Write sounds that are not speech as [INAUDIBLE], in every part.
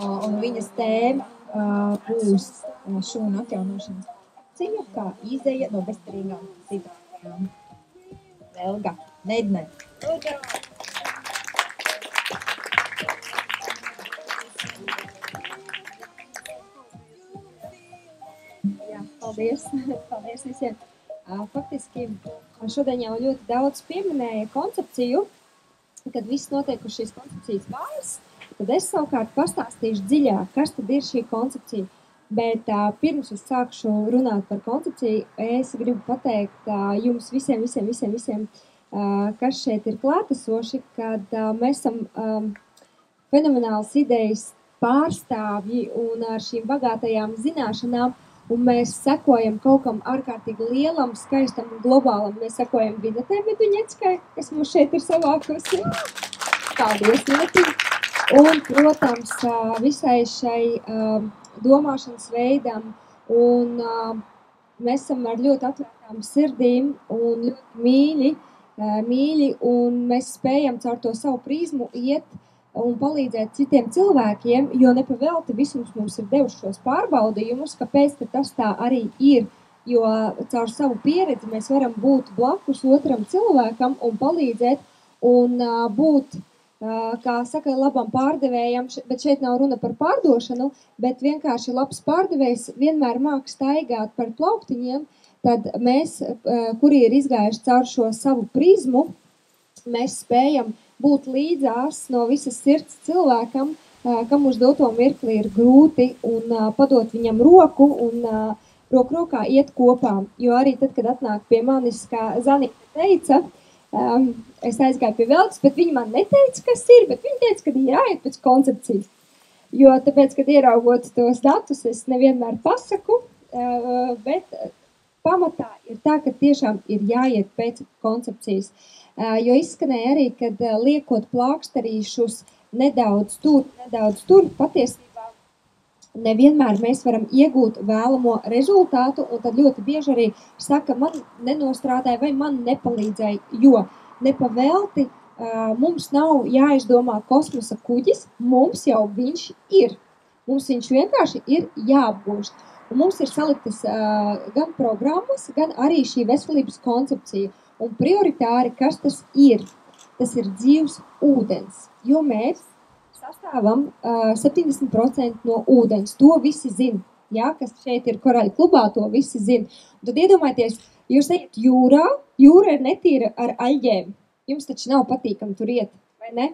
un viņas tēma būs šūnu atjaunošanas cīņa, kā izēja no bezcerīgām situācijām. Elga, Nedne. Jā, paldies. [LAUGHS] paldies visiem. Faktiski šodien jau ļoti daudz pieminēja koncepciju, kad viss notiek uz šīs koncepcijas bāzes, tad es savukārt pastāstīšu dziļāk, kas tad ir šī koncepcija. Bet uh, pirms es sākšu runāt par koncepciju, es gribu pateikt uh, jums visiem, visiem, visiem, visiem uh, kas šeit ir klātesoši, kad uh, mēs esam um, fenomenāls idejas pārstāvji un ar šīm bagātajām zināšanām, un mēs sekojam kaut kam ārkārtīgi lielam, skaistam un globālam. Mēs sekojam Vinetē Meduņeckai, kas mums šeit ir savākusi. Paldies, Vinetī! Un, protams, visai šai domāšanas veidam, un mēs esam ar ļoti atvērtām sirdīm un ļoti mīļi, mīļi, un mēs spējam caur to savu prizmu iet un palīdzēt citiem cilvēkiem, jo nepavēlti visums mums ir devuši šos pārbaudījumus, kāpēc tas tā arī ir. Jo caur savu pieredzi mēs varam būt blakus otram cilvēkam un palīdzēt un būt kā saka, labam pārdevējam, bet šeit nav runa par pārdošanu, bet vienkārši labs pārdevējs vienmēr māk staigāt par plauktiņiem, tad mēs, kuri ir izgājuši caur šo savu prizmu, mēs spējam būt līdzās no visas sirds cilvēkam, kam uz doto mirkli ir grūti un padot viņam roku un roku rokā iet kopā. Jo arī tad, kad atnāk pie manis, kā Zanita teica, uh, Um, es aizgāju pie Veltes, bet viņi man neteica, kas ir, bet viņi teica, ka ir jāiet pēc koncepcijas. Jo tāpēc, kad ieraugot tos datus, es nevienmēr pasaku, uh, bet pamatā ir tā, ka tiešām ir jāiet pēc koncepcijas. Uh, jo izskanēja arī, uh, liekot plāksterīšus nedaudz tur, nedaudz tur, patiesībā nevienmēr mēs varam iegūt vēlamo rezultātu, un tad ļoti bieži arī saka, man nenostrādāja vai man nepalīdzēja, jo nepavēlti uh, mums nav jāizdomā kosmosa kuģis, mums jau viņš ir. Mums viņš vienkārši ir jāapgūst. Un mums ir saliktas uh, gan programmas, gan arī šī veselības koncepcija. Un prioritāri, kas tas ir? Tas ir dzīves ūdens, jo mēs sastāvam uh, 70% no ūdens. To visi zina. Ja, kas šeit ir korāļu klubā, to visi zina. Tad iedomājieties, jūs ejat jūrā, jūra ir netīra ar aļģēm. Jums taču nav patīkami tur iet, vai ne?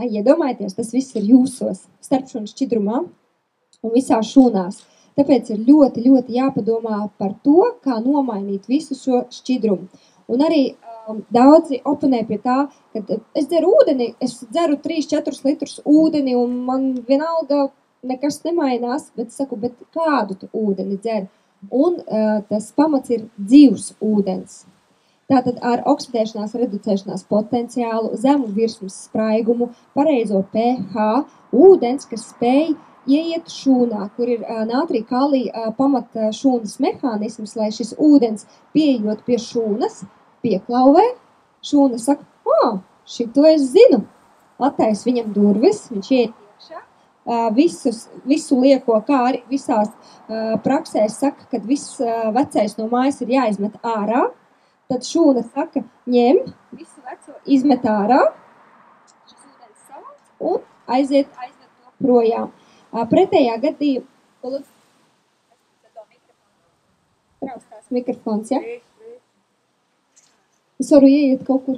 Ai, iedomājieties, tas viss ir jūsos, starp šūnu šķidrumā un visās šūnās. Tāpēc ir ļoti, ļoti jāpadomā par to, kā nomainīt visu šo šķidrumu. Un arī um, daudzi oponē pie tā, ka es dzeru ūdeni, es dzeru 3-4 litrus ūdeni, un man vienalga nekas nemainās, bet saku, bet kādu ūdeni dzer? Un uh, tas pamats ir dzīvs ūdens. Tātad ar oksidēšanās, reducēšanās potenciālu, zemu virsmas spraigumu, pareizo pH, ūdens, kas spēj ieiet šūnā, kur ir nātrija kalija uh, pamata šūnas mehānisms, lai šis ūdens pieejot pie šūnas, pieklauvē, šūna saka, ah, šito es zinu. Attais viņam durvis, viņš iet iekšā, visus, visu lieko, kā arī visās praksēs saka, kad viss vecais no mājas ir jāizmet ārā, tad šūna saka, ņem visu veco, izmet ārā, šis ūdens savāc un aiziet, aiziet to projām. Pretējā gadījumā, lūdzu, mikrofons, ja? Es varu ieiet kaut kur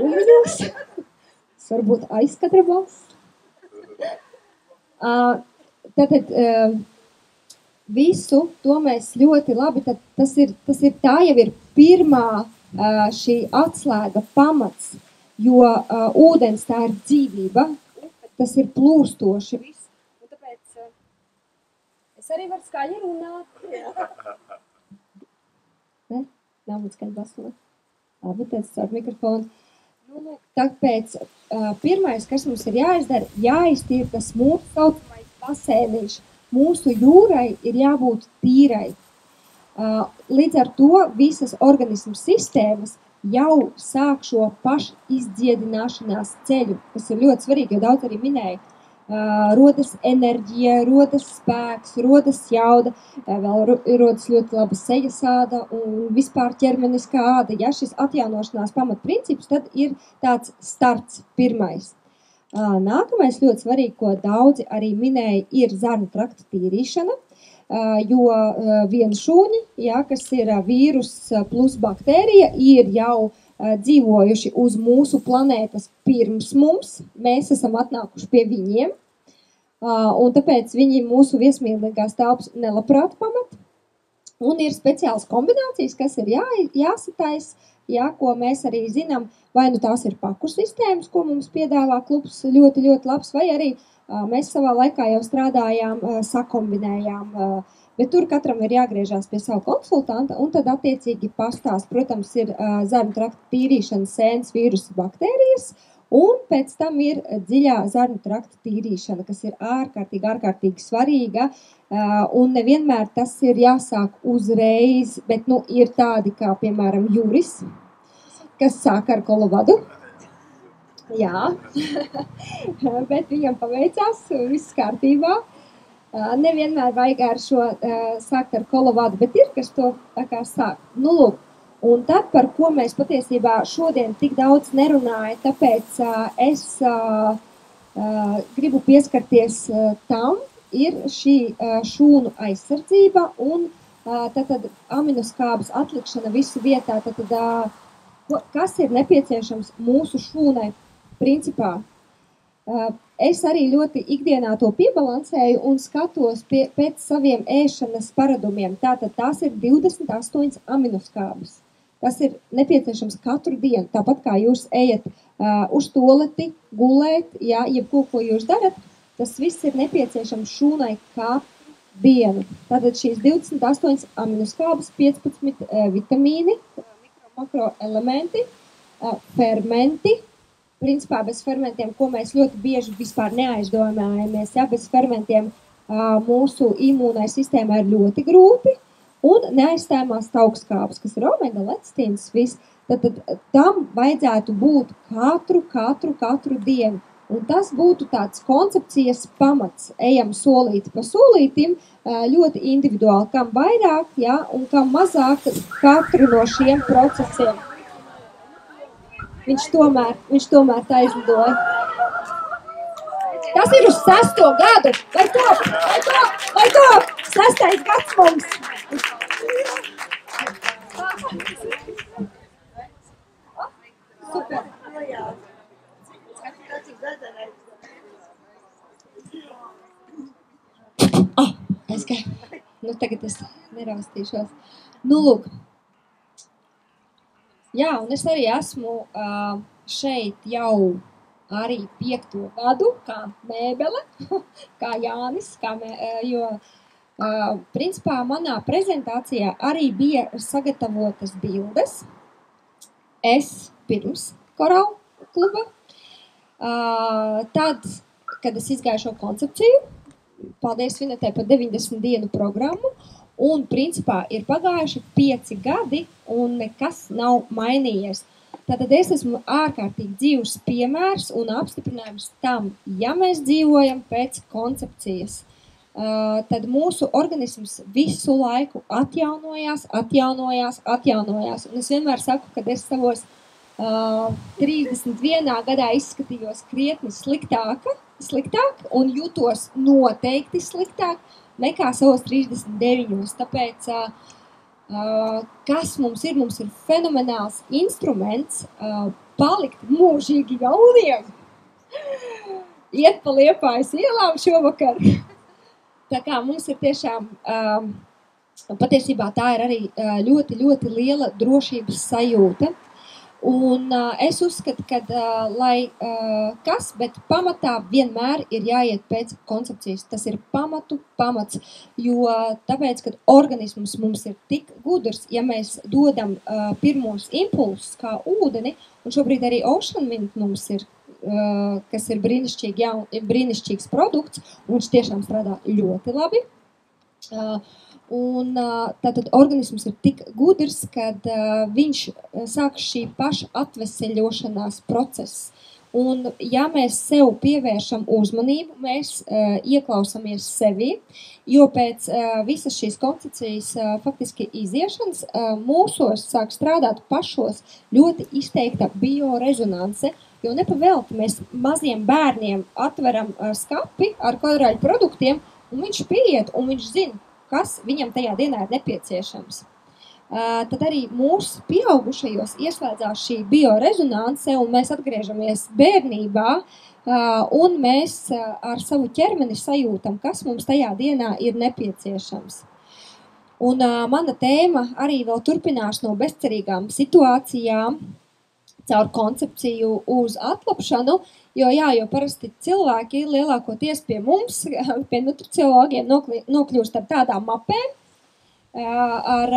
uļņos. Es varu būt aizkatra balss. Uh, tātad uh, visu to mēs ļoti labi, tad tas ir, tas ir tā jau ir pirmā uh, šī atslēga pamats, jo uh, ūdens tā ir dzīvība, tas ir plūstoši viss. Un tāpēc uh, es arī varu skaļi runāt. [LAUGHS] ne? Nav būt skaļi basot tas ar mikrofonu. Nu, lūk, tāpēc uh, pirmais, kas mums ir jāizdara, jāiztīra tas mūsu saucamais basēniņš. Mūsu jūrai ir jābūt tīrai. Uh, līdz ar to visas organismu sistēmas jau sāk šo pašu izdziedināšanās ceļu, kas ir ļoti svarīgi, jo daudz arī minēja, uh, rodas enerģija, rodas spēks, rodas jauda, uh, vēl rodas ļoti laba sejas āda un vispār ķermeniskā āda. Ja šis atjaunošanās pamatprincips, tad ir tāds starts pirmais. Uh, nākamais ļoti svarīgi, ko daudzi arī minēja, ir zarnu trakta tīrīšana. Jo viena šūņa, ja, kas ir vīrus plus baktērija, ir jau uh, dzīvojuši uz mūsu planētas pirms mums. Mēs esam atnākuši pie viņiem, un tāpēc viņi mūsu viesmīlīgās telpas nelabprāt pamat. Un ir speciāls kombinācijas, kas ir jā, jāsatais, jā, ko mēs arī zinām, vai nu tās ir paku sistēmas, ko mums piedāvā klubs ļoti, ļoti labs, vai arī mēs savā laikā jau strādājām, sakombinējām uh, Bet tur katram ir jāgriežās pie sava konsultanta, un tad attiecīgi pastāst, protams, ir uh, zarnu trakta tīrīšana, sēnes, vīrusu, baktērijas, un pēc tam ir dziļā zarnu trakta tīrīšana, kas ir ārkārtīgi, ārkārtīgi svarīga, uh, un nevienmēr tas ir jāsāk uzreiz, bet, nu, ir tādi kā, piemēram, Juris, kas sāk ar kolovadu, Jā, [LAUGHS] bet viņam paveicās, viss kārtībā. Uh, Nevienmēr vajag ar šo sākt ar kolovādu, bet ir, kas to tā kā sāk. Nu, lūk, un tad, par ko mēs patiesībā šodien tik daudz nerunāja, tāpēc es gribu pieskarties tam, ir šī šūnu aizsardzība un tātad aminoskābes atlikšana visu vietā. Tātad, kas ir nepieciešams mūsu šūnai principā? Es arī ļoti ikdienā to piebalansēju un skatos pie, pēc saviem ēšanas paradumiem. Tātad tās ir 28 aminoskābes. Tas ir nepieciešams katru dienu. Tāpat kā jūs ejat uh, uz toleti, gulēt, jā, jebko, ko jūs darat, tas viss ir nepieciešams šūnai katru dienu. Tātad šīs 28 aminoskābes, 15 uh, vitamīni, mikro, makroelementi, uh, fermenti, principā bez fermentiem, ko mēs ļoti bieži vispār neaizdomājamies, ja bez fermentiem mūsu imūnai sistēmai ir ļoti grūti, un neaizstājumās taukskāpes, kas ir omega lectīns, viss, tad, tad tam vajadzētu būt katru, katru, katru dienu. Un tas būtu tāds koncepcijas pamats. Ejam solīti pa solītim, ļoti individuāli, kam vairāk, ja, un kam mazāk katru no šiem procesiem viņš tomēr, viņš tomēr taisnoja. Tas ir uz sesto gadu. Vai to? Vai to? Vai to? Sestais gads mums. Super. Oh, es kā, nu tagad es neraustīšos. Nu, lūk, Jā, un es arī esmu uh, šeit jau arī piekto gadu, kā mēbele, [LAUGHS] kā Jānis, kā mē, jo uh, principā manā prezentācijā arī bija sagatavotas bildes. Es pirms korāla kluba, uh, tad, kad es izgāju šo koncepciju, paldies Vinetē par 90 dienu programmu, Un, principā, ir pagājuši pieci gadi, un nekas nav mainījies. Tātad es esmu ārkārtīgi dzīves piemērs un apstiprinājums tam, ja mēs dzīvojam pēc koncepcijas, uh, tad mūsu organisms visu laiku atjaunojās, atjaunojās, atjaunojās. Un es vienmēr saku, ka es savos uh, 31. gadā izskatījos krietni sliktāka, sliktāk un jutos noteikti sliktāk nekā savos 39. Tāpēc, kas mums ir? Mums ir fenomenāls instruments palikt mūžīgi jauniem. Iet pa liepājas ielām šovakar. Tā kā mums ir tiešām, um, patiesībā tā ir arī ļoti, ļoti liela drošības sajūta. Un uh, es uzskatu, ka, uh, lai uh, kas, bet pamatā vienmēr ir jāiet pēc koncepcijas. Tas ir pamatu pamats, jo tāpēc, kad organisms mums ir tik gudrs, ja mēs dodam uh, pirmos impulsus kā ūdeni, un šobrīd arī Ocean Mint mums ir, uh, kas ir brīnišķīgi jaun, brīnišķīgs produkts, un viņš tiešām strādā ļoti labi. Uh, Un tātad organisms ir tik gudrs, ka viņš sāk šī paša atveseļošanās process. Un, ja mēs sev pievēršam uzmanību, mēs uh, ieklausāmies sevi, jo pēc uh, visas šīs koncepcijas uh, faktiski iziešanas uh, mūsos sāk strādāt pašos ļoti izteikta biorezonance, jo nepavēlti mēs maziem bērniem atveram uh, skapi ar kvadraļu produktiem, un viņš pieiet, un viņš zina, kas viņam tajā dienā ir nepieciešams tad arī mūsu pieaugušajos ieslēdzās šī biorezonance, un mēs atgriežamies bērnībā, un mēs ar savu ķermeni sajūtam, kas mums tajā dienā ir nepieciešams. Un mana tēma arī vēl turpinās no bezcerīgām situācijām, caur koncepciju uz atlapšanu, jo, jā, jo parasti cilvēki lielākoties pie mums, [LAUGHS] pie nutriciologiem, nokļūst ar tādām mapēm, ar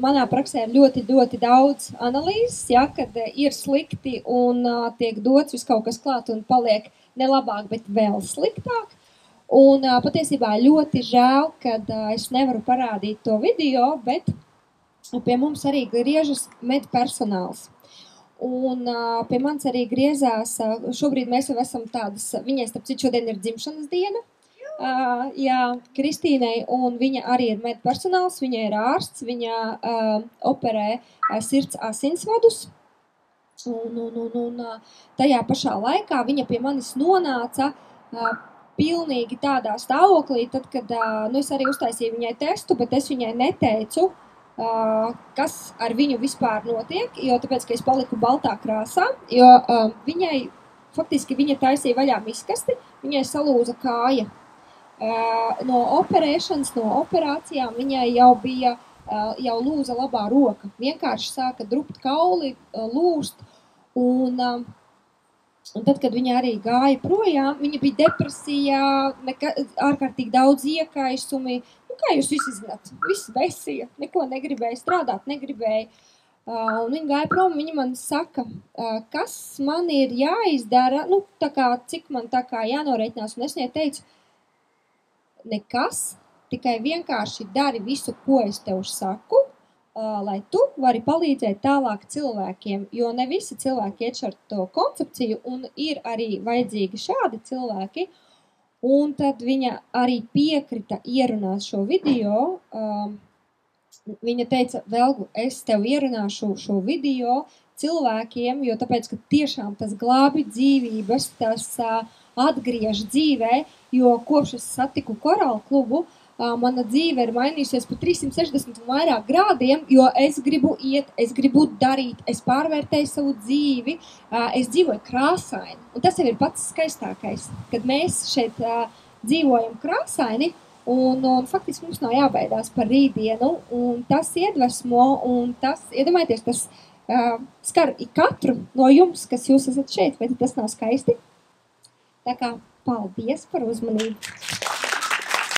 manā praksē ir ļoti, ļoti daudz analīzes, ja, kad ir slikti un tiek dots viss kaut kas klāt un paliek ne labāk, bet vēl sliktāk. Un patiesībā ļoti žēl, ka es nevaru parādīt to video, bet pie mums arī griežas medpersonāls. Un uh, pie manis arī griezās, uh, šobrīd mēs jau esam tādas, viņai starp citu šodien ir dzimšanas diena, Uh, jā, Kristīnai, un viņa arī ir medpersonāls, viņa ir ārsts, viņa uh, operē uh, sirds asinsvadus. Un, un, un, un uh, tajā pašā laikā viņa pie manis nonāca uh, pilnīgi tādā stāvoklī, tad, kad uh, nu, es arī uztaisīju viņai testu, bet es viņai neteicu, uh, kas ar viņu vispār notiek, jo tāpēc, ka es paliku baltā krāsā, jo uh, viņai, faktiski viņa taisīja vaļā miskasti, viņai salūza kāja no operēšanas, no operācijām viņai jau bija, jau lūza labā roka. Vienkārši sāka drupt kauli, lūst. Un, un tad, kad viņa arī gāja projām, viņa bija depresijā, neka, ārkārtīgi daudz iekaisumi. Nu, kā jūs visi zināt, viss besija, neko negribēja strādāt, negribēja. Uh, un viņa gāja prom, viņa man saka, uh, kas man ir jāizdara, nu, tā kā, cik man tā kā jānoreikinās. Un es viņai teicu, uh, nekas, tikai vienkārši dari visu, ko es tev saku, lai tu vari palīdzēt tālāk cilvēkiem, jo ne visi cilvēki iet ar to koncepciju, un ir arī vajadzīgi šādi cilvēki, un tad viņa arī piekrita ierunāt šo video, viņa teica, Velgu, es tev ierunāšu šo video cilvēkiem, jo tāpēc, ka tiešām tas glābi dzīvības, tas uh, atgriež dzīvē, jo kopš es satiku korālu klubu, mana dzīve ir mainījusies par 360 un vairāk grādiem, jo es gribu iet, es gribu darīt, es pārvērtēju savu dzīvi, es dzīvoju krāsaini. Un tas jau ir pats skaistākais, kad mēs šeit dzīvojam krāsaini, un, un faktiski mums nav jābaidās par rītdienu, un tas iedvesmo, un tas, iedomājieties, tas uh, skar katru no jums, kas jūs esat šeit, vai tas nav skaisti? Tā kā paldies par uzmanību!